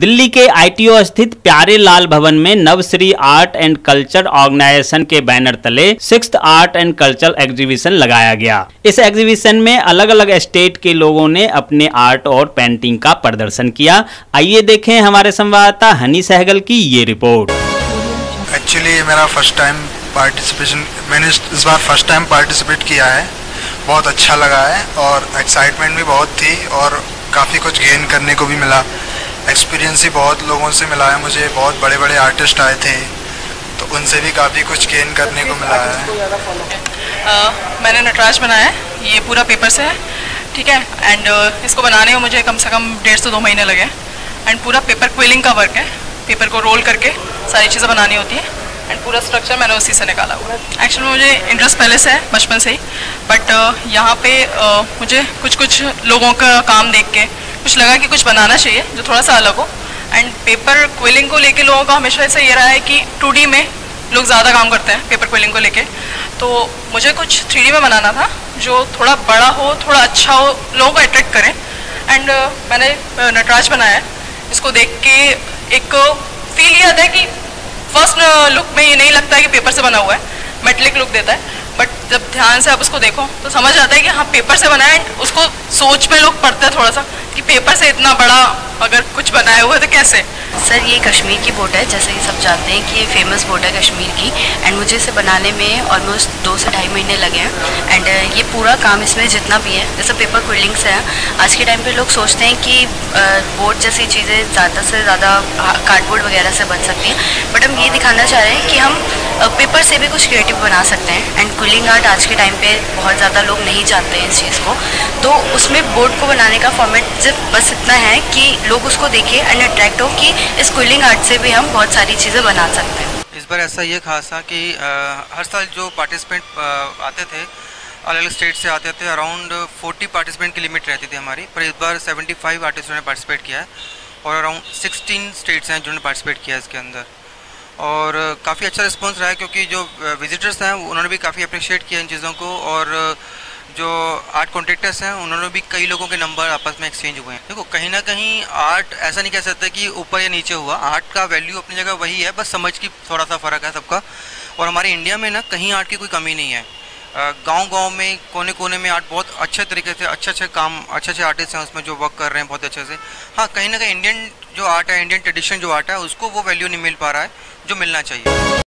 दिल्ली के आईटीओ स्थित प्यारे लाल भवन में Navshree art and culture organisation के बैनर तले six art and culture exhibition लगाया गया। इस एग्जीबिशन में अलग अलग स्टेट के लोगों ने अपने आर्ट और पेंटिंग का प्रदर्शन किया। आइए देखें हमारे संवाददाता हनी सहगल की ये रिपोर्ट। एक्चुअली मेरा फ़र्स्ट टाइम पार्टिसिपेशन मैंने इस बार फ़र्स्ट टाइम पार्टिसिपेट किया है। बहुत अच्छा लगा है और एक्साइटमेंट भी बहुत थी और काफ़ी कुछ गेन करने को भी मिला। एक्सपीरियंस ही बहुत लोगों से मिला है। मुझे बहुत बड़े बड़े आर्टिस्ट आए थे। तो उनसे भी काफ़ी कुछ गेन करने को मिला है। Uh, मैंने नटराज बनाया है। ये पूरा पेपर से है। ठीक है? एंड uh, इसको बनाने में मुझे कम से कम डेढ़ से दो महीने लगे। एंड पूरा पेपर क्विलिंग का वर्क है। पेपर को रोल करके सारी चीज़ें बनानी होती हैं। एंड पूरा स्ट्रक्चर मैंने उसी से निकाला हुआ एक्चुअली मुझे इंटरेस्ट पहले से है बचपन से ही। बट यहाँ पे मुझे कुछ कुछ लोगों का काम देख के कुछ लगा कि कुछ बनाना चाहिए जो थोड़ा सा अलग हो। एंड पेपर क्विलिंग को लेके लोगों का हमेशा ऐसा ये रहा है कि टू में लोग ज़्यादा काम करते हैं पेपर क्विलिंग को लेके। तो मुझे कुछ थ्री में बनाना था जो थोड़ा बड़ा हो थोड़ा अच्छा हो लोगों को अट्रैक्ट करें। एंड uh, मैंने नटराज बनाया। है इसको देख के एक फील ये आता है कि फ़र्स्ट लुक में ये नहीं लगता है कि पेपर से बना हुआ है मेटलिक लुक देता है। जब ध्यान से आप उसको देखो तो समझ आता है कि हाँ पेपर से बना है उसको सोच में लोग पढ़ते हैं थोड़ा सा कि पेपर से इतना बड़ा अगर कुछ बनाया हुआ है तो कैसे? सर, ये कश्मीर की बोट है, जैसे कि सब जानते हैं कि ये फ़ेमस बोट है कश्मीर की एंड मुझे इसे बनाने में ऑलमोस्ट दो से ढाई महीने लगे हैं एंड ये पूरा काम इसमें जितना भी है, जैसे पेपर क्विलिंग से है, आज के टाइम पे लोग सोचते हैं कि बोट जैसी चीज़ें ज़्यादा से ज़्यादा कार्डबोर्ड वगैरह से बन सकती हैं बट हम ये दिखाना चाह रहे हैं कि हम पेपर से भी कुछ क्रिएटिव बना सकते हैं। एंड कुलिंग आर्ट आज के टाइम पे बहुत ज़्यादा लोग नहीं जानते हैं इस चीज़ को। तो उसमें बोर्ड को बनाने का फॉर्मेट सिर्फ़ बस इतना है कि लोग उसको देखें एंड अट्रैक्ट हो कि इस कुलिंग आर्ट से भी हम बहुत सारी चीज़ें बना सकते हैं। इस बार ऐसा ये खास था कि आ, हर साल जो पार्टिसिपेंट आते थे अलग अलग स्टेट से आते थे अराउंड 40 पार्टिसिपेंट की लिमिट रहती थी हमारी। पर इस बार 75 आर्टिस्टों ने पार्टिसिपेट किया है और अराउंड 16 स्टेट्स हैं जिन्होंने पार्टिसिपेट किया है इसके अंदर। और काफ़ी अच्छा रिस्पॉन्स रहा है क्योंकि जो विजिटर्स हैं, उन्होंने भी काफ़ी अप्रिशिएट किया इन चीज़ों को और जो आर्ट कॉन्ट्रेक्टर्स हैं, उन्होंने भी कई लोगों के नंबर आपस में एक्सचेंज हुए हैं। देखो, कहीं ना कहीं आर्ट ऐसा नहीं कह सकते कि ऊपर या नीचे हुआ। आर्ट का वैल्यू अपनी जगह वही है, बस समझ की थोड़ा सा फ़र्क है सबका। और हमारे इंडिया में ना, कहीं आर्ट की कोई कमी नहीं है। गाँव गाँव में कोने कोने में आर्ट बहुत अच्छे तरीके से अच्छे अच्छे काम अच्छे अच्छे आर्टिस्ट हैं, उसमें जो वर्क कर रहे हैं बहुत अच्छे से। हाँ कहीं ना कहीं इंडियन जो आर्ट है इंडियन ट्रेडिशन जो आर्ट है, उसको वो वैल्यू नहीं मिल पा रहा है, जो मिलना चाहिए।